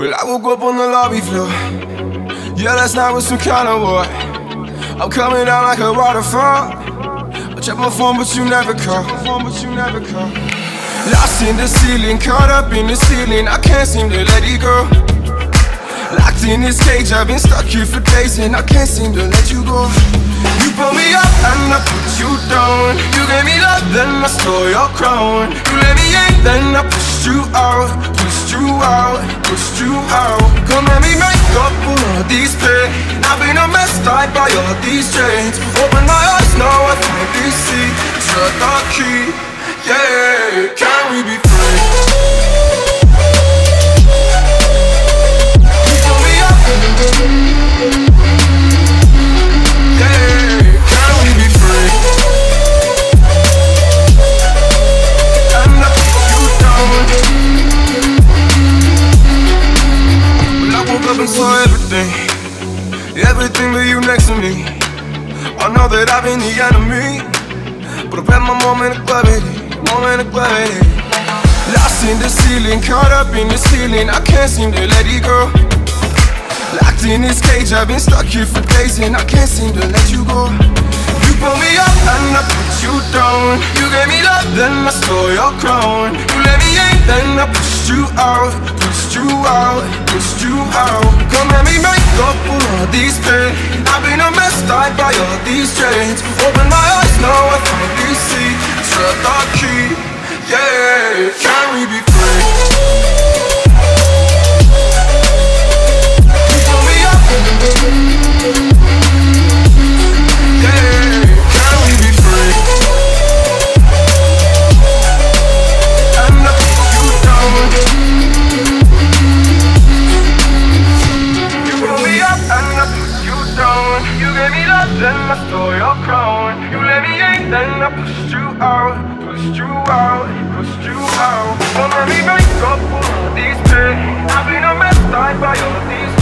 Well, I woke up on the lobby floor. Yeah, last night was some kind of war. I'm coming down like a waterfall. I check my phone, but you never call. Phone, but you never call. Lost in the ceiling, caught up in the ceiling. I can't seem to let it go. Locked in this cage, I've been stuck here for days, and I can't seem to let you go. You pull me up and I put you down. You gave me love, then I stole your crown. You let me in, then I pushed you out, pushed you out, pushed you out. Come let me make up for all these pain. I've been a mess tied by all these chains. Open my eyes now, I finally see. Shut the key, yeah. Can we be Saw everything, everything but you next to me. I know that I've been the enemy, but I've had my moment of gravity, moment of gravity. Lost in the ceiling, caught up in the ceiling, I can't seem to let it go. Locked in this cage, I've been stuck here for days and I can't seem to let you go. You pull me up and I put you down. You gave me love, then I stole your crown. I pushed you out, pushed you out, pushed you out. Come let me make up for all these pain. I've been a mess tied by all these chains. Open my eyes now, I finally see. Shut the key, yeah. Can we be gave me love, then I stole your crown. You let me in, then I pushed you out, pushed you out, pushed you out. Don't let me make up all these pain. I've been a mess tied by all these